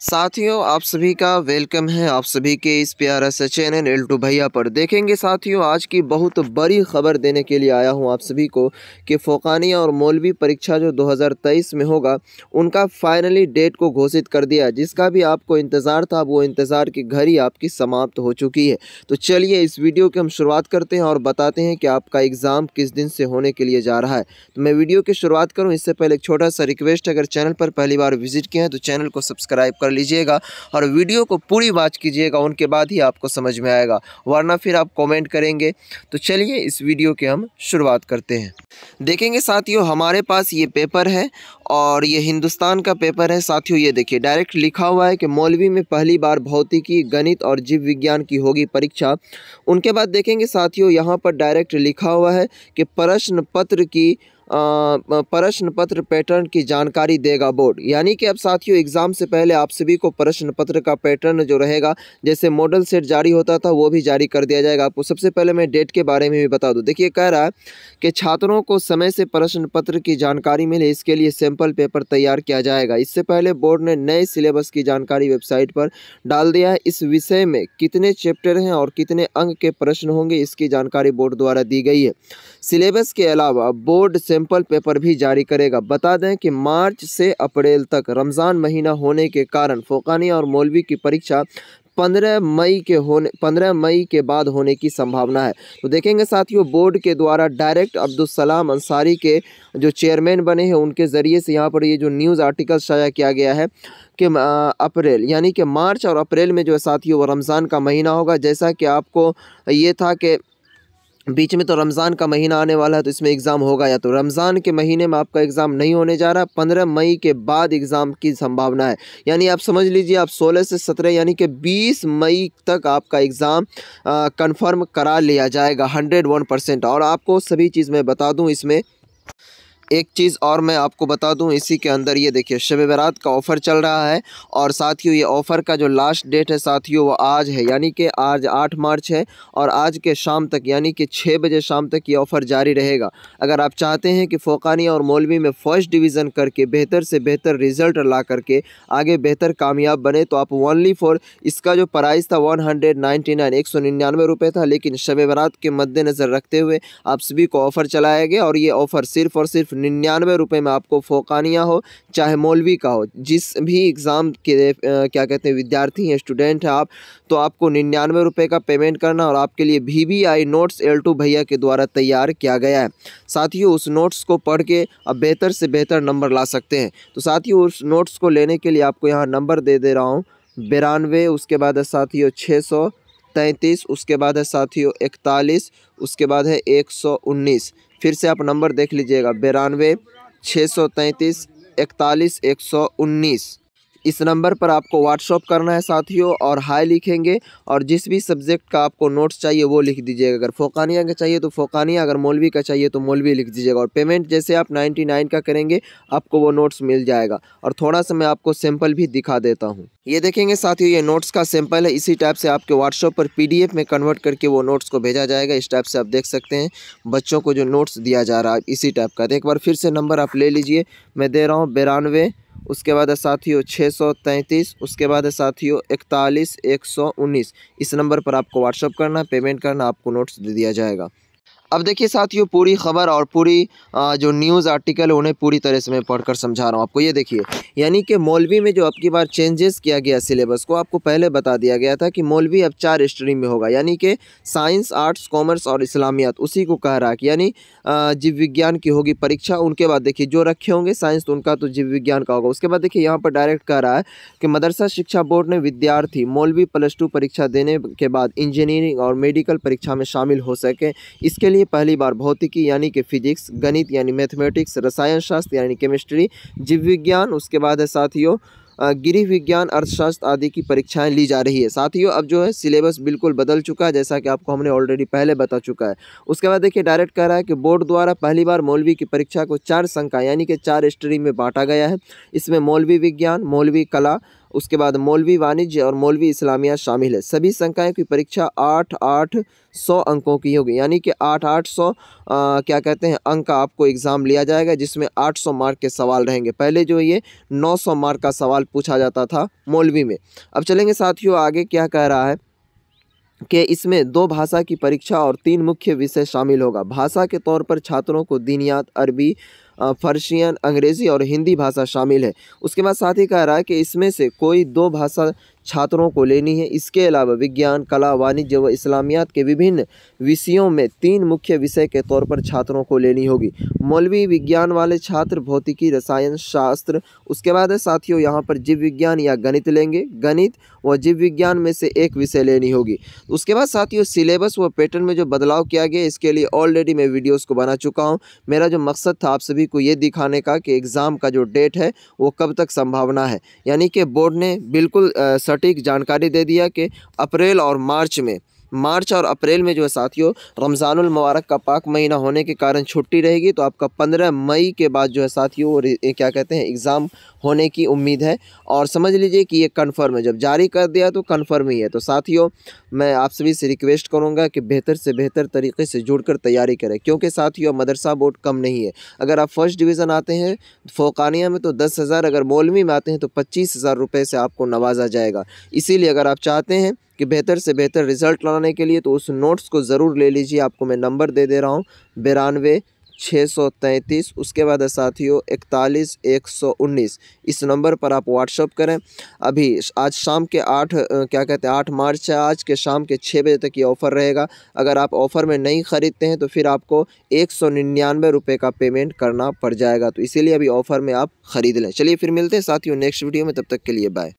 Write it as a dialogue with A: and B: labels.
A: साथियों, आप सभी का वेलकम है। आप सभी के इस प्यारा से चैनल एल्टू भैया पर। देखेंगे साथियों, आज की बहुत बड़ी खबर देने के लिए आया हूँ आप सभी को कि फ़ोकानिया और मौलवी परीक्षा जो 2023 में होगा, उनका फाइनली डेट को घोषित कर दिया। जिसका भी आपको इंतज़ार था, वो इंतज़ार की घड़ी आपकी समाप्त हो चुकी है। तो चलिए इस वीडियो की हम शुरुआत करते हैं और बताते हैं कि आपका एग्ज़ाम किस दिन से होने के लिए जा रहा है। तो मैं वीडियो की शुरुआत करूँ। इससे पहले एक छोटा सा रिक्वेस्ट अगर चैनल पर पहली बार विज़िट किए हैं तो चैनल को सब्सक्राइब कर कर लीजिएगा और वीडियो को पूरी बात कीजिएगा, उनके बाद ही आपको समझ में आएगा, वरना फिर आप कमेंट करेंगे। तो चलिए इस वीडियो के हम शुरुआत करते हैं। देखेंगे साथियों, हमारे पास ये पेपर है और ये हिंदुस्तान का पेपर है। साथियों, ये देखिए डायरेक्ट लिखा हुआ है कि मौलवी में पहली बार भौतिकी, गणित और जीव विज्ञान की होगी परीक्षा। उनके बाद देखेंगे साथियों, यहाँ पर डायरेक्ट लिखा हुआ है कि प्रश्न पत्र की प्रश्न पत्र पैटर्न की जानकारी देगा बोर्ड। यानी कि अब साथियों, एग्ज़ाम से पहले आप सभी को प्रश्न पत्र का पैटर्न जो रहेगा, जैसे मॉडल सेट जारी होता था, वो भी जारी कर दिया जाएगा। आपको सबसे पहले मैं डेट के बारे में भी बता दूँ। देखिए, कह रहा है कि छात्रों को समय से प्रश्न पत्र की जानकारी मिले, इसके लिए सैंपल पेपर तैयार किया जाएगा। इससे पहले बोर्ड ने नए सिलेबस की जानकारी वेबसाइट पर डाल दिया है। इस विषय में कितने चैप्टर हैं और कितने अंक के प्रश्न होंगे, इसकी जानकारी बोर्ड द्वारा दी गई है। सिलेबस के अलावा बोर्ड से सैंपल पेपर भी जारी करेगा। बता दें कि मार्च से अप्रैल तक रमज़ान महीना होने के कारण फ़ोकानी और मौलवी की परीक्षा पंद्रह मई के होने, पंद्रह मई के बाद होने की संभावना है। तो देखेंगे साथियों, बोर्ड के द्वारा डायरेक्ट अब्दुल सलाम अंसारी के जो चेयरमैन बने हैं, उनके ज़रिए से यहाँ पर ये जो न्यूज़ आर्टिकल शाया किया गया है कि अप्रैल, यानी कि मार्च और अप्रैल में जो है साथियों, वो रमज़ान का महीना होगा। जैसा कि आपको ये था कि बीच में तो रमज़ान का महीना आने वाला है तो इसमें एग्ज़ाम होगा या तो। रमज़ान के महीने में आपका एग्ज़ाम नहीं होने जा रहा, पंद्रह मई के बाद एग्ज़ाम की संभावना है। यानी आप समझ लीजिए, आप सोलह से सत्रह यानी कि बीस मई तक आपका एग्ज़ाम कन्फर्म करा लिया जाएगा, हंड्रेड वन परसेंट। और आपको सभी चीज़ मैं बता दूँ, इसमें एक चीज़ और मैं आपको बता दूँ, इसी के अंदर ये देखिए, शब बरात का ऑफ़र चल रहा है और साथियों, ये ऑफ़र का जो लास्ट डेट है साथियों, वो आज है, यानी कि आज आठ मार्च है और आज के शाम तक, यानी कि छः बजे शाम तक ये ऑफ़र जारी रहेगा। अगर आप चाहते हैं कि फ़ोकानी और मौलवी में फ़र्स्ट डिवीज़न करके बेहतर से बेहतर रिज़ल्ट ला करके आगे बेहतर कामयाब बने तो आप ओनली फॉर इसका जो प्राइस था वन हंड्रेड नाइन्टी नाइन एक सौ निन्यानवे रुपये था, लेकिन शब बरात के मद्देनज़र रखते हुए आप सभी को ऑफ़र चलाया गया और ये ऑफ़र सिर्फ़ और सिर्फ़ निन्यानवे रुपये में आपको फ़ोकानिया हो, चाहे मौलवी का हो, जिस भी एग्ज़ाम के क्या कहते हैं, विद्यार्थी हैं, स्टूडेंट हैं आप तो आपको निन्यानवे रुपये का पेमेंट करना और आपके लिए V V I notes L two भैया के द्वारा तैयार किया गया है। साथियों, उस नोट्स को पढ़ के अब बेहतर से बेहतर नंबर ला सकते हैं। तो साथियों, उस नोट्स को लेने के लिए आपको यहाँ नंबर दे दे रहा हूँ, बिरानवे, उसके बाद है साथियों छः सौ तैंतीस, उसके बाद है साथियों इकतालीस, उसके बाद है एक सौ उन्नीस। फिर से आप नंबर देख लीजिएगा बिरानवे छः सौ तैंतीस इकतालीस एक सौ उन्नीस। इस नंबर पर आपको व्हाट्सअप करना है साथियों और हाई लिखेंगे और जिस भी सब्जेक्ट का आपको नोट्स चाहिए वो लिख दीजिएगा। अगर फ़ोकानिया का चाहिए तो फ़ोकानिया, अगर मौलवी का चाहिए तो मौलवी लिख दीजिएगा और पेमेंट जैसे आप 99 का करेंगे, आपको वो नोट्स मिल जाएगा। और थोड़ा सा मैं आपको सैंपल भी दिखा देता हूँ। ये देखेंगे साथियों, ये नोट्स का सैंपल है। इसी टाइप से आपके व्हाट्सअप पर PDF में कन्वर्ट करके वो नोट्स को भेजा जाएगा। इस टाइप से आप देख सकते हैं, बच्चों को जो नोट्स दिया जा रहा है, इसी टाइप का। एक बार फिर से नंबर आप ले लीजिए। मैं दे रहा हूँ बिरानवे उसके बाद है साथियों छः सौ तैंतीस, उसके बाद है साथियों इकतालीस, एक सौ उन्नीस। इस नंबर पर आपको व्हाट्सअप करना पेमेंट करना, आपको नोट्स दे दिया जाएगा। अब देखिए साथियों, पूरी खबर और पूरी जो न्यूज़ आर्टिकल उन्हें पूरी तरह से मैं पढ़कर समझा रहा हूँ आपको। ये देखिए, यानी कि मौलवी में जो अब की बार चेंजेस किया गया सिलेबस को, आपको पहले बता दिया गया था कि मौलवी अब चार स्ट्रीम में होगा। यानी कि साइंस आर्ट्स कॉमर्स और इस्लामियात, उसी को कह रहा है कि यानी जीव विज्ञान की होगी परीक्षा, उनके बाद देखिए, जो रखे होंगे साइंस तो उनका तो जीव विज्ञान का होगा। उसके बाद देखिए, यहाँ पर डायरेक्ट कह रहा है कि मदरसा शिक्षा बोर्ड ने विद्यार्थी मौलवी प्लस टू परीक्षा देने के बाद इंजीनियरिंग और मेडिकल परीक्षा में शामिल हो सके। इसके लिए पहली बार भौतिकी यानी कि फिजिक्स, गणित यानी मैथमेटिक्स, रसायन शास्त्र यानी केमिस्ट्री, जीव विज्ञान, उसके बाद है साथियों गृह विज्ञान, अर्थशास्त्र आदि की परीक्षाएँ ली जा रही है। साथियों, अब जो है सिलेबस बिल्कुल बदल चुका है, जैसा कि आपको हमने ऑलरेडी पहले बता चुका है। उसके बाद देखिए डायरेक्ट कह रहा है कि बोर्ड द्वारा पहली बार मौलवी की परीक्षा को चार संख्या यानी कि चार स्ट्रीम में बांटा गया है। इसमें मौलवी विज्ञान, मौलवी कला उसके बाद मौलवी वाणिज्य और मौलवी इस्लामिया शामिल है। सभी संकायों की परीक्षा आठ आठ सौ अंकों की होगी। यानी कि आठ आठ सौ क्या कहते हैं, अंक का आपको एग्ज़ाम लिया जाएगा, जिसमें आठ सौ मार्क के सवाल रहेंगे। पहले जो ये नौ सौ मार्क का सवाल पूछा जाता था मौलवी में। अब चलेंगे साथियों, आगे क्या कह रहा है कि इसमें दो भाषा की परीक्षा और तीन मुख्य विषय शामिल होगा। भाषा के तौर पर छात्रों को दीनियात अरबी फर्शियन अंग्रेज़ी और हिंदी भाषा शामिल है। उसके बाद साथ ही कह रहा है कि इसमें से कोई दो भाषा छात्रों को लेनी है। इसके अलावा विज्ञान, कला, वाणिज्य व इस्लामियात के विभिन्न विषयों में तीन मुख्य विषय के तौर पर छात्रों को लेनी होगी। मौलवी विज्ञान वाले छात्र, भौतिकी, रसायन, शास्त्र, उसके बाद साथियों, यहाँ पर जीव विज्ञान या गणित लेंगे। गणित व जीव विज्ञान में से एक विषय लेनी होगी। उसके बाद साथियों, सिलेबस व पैटर्न में जो बदलाव किया गया इसके लिए ऑलरेडी मैं वीडियोस को बना चुका हूँ। मेरा जो मकसद था आप सभी को ये दिखाने का कि एग्ज़ाम का जो डेट है, वो कब तक संभावना है। यानी कि बोर्ड ने बिल्कुल सटीक जानकारी दे दिया कि अप्रैल और मार्च में मार्च और अप्रैल में जो है साथियों, रमज़ानुल मुबारक का पाक महीना होने के कारण छुट्टी रहेगी तो आपका पंद्रह मई के बाद जो है साथियों क्या कहते हैं, एग्ज़ाम होने की उम्मीद है। और समझ लीजिए कि ये कन्फर्म है, जब जारी कर दिया तो कन्फर्म ही है। तो साथियों, मैं आप सभी से रिक्वेस्ट करूँगा कि बेहतर से बेहतर तरीके से जुड़कर तैयारी करें, क्योंकि साथियों, मदरसा बोर्ड कम नहीं है। अगर आप फ़र्स्ट डिवीज़न आते हैं, फ़ोकानिया में तो दस हज़ार, अगर मौलवी में आते हैं तो पच्चीस हज़ार रुपये से आपको नवाजा जाएगा। इसीलिए अगर आप चाहते हैं कि बेहतर से बेहतर रिज़ल्ट लाने के लिए तो उस नोट्स को ज़रूर ले लीजिए। आपको मैं नंबर दे दे रहा हूँ, बिरानवे छः सौ तैंतीस, उसके बाद साथियों, इकतालीस, एक सौ उन्नीस। इस नंबर पर आप व्हाट्सअप करें। अभी आज शाम के आठ क्या कहते हैं, आठ मार्च है आज के शाम के छः बजे तक ये ऑफ़र रहेगा। अगर आप ऑफ़र में नहीं ख़रीदते हैं तो फिर आपको एक सौ निन्यानवे रुपये का पेमेंट करना पड़ जाएगा। तो इसीलिए अभी ऑफ़र में आप ख़रीद लें। चलिए फिर मिलते हैं साथियों नेक्स्ट वीडियो में, तब तक के लिए बाय।